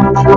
Thank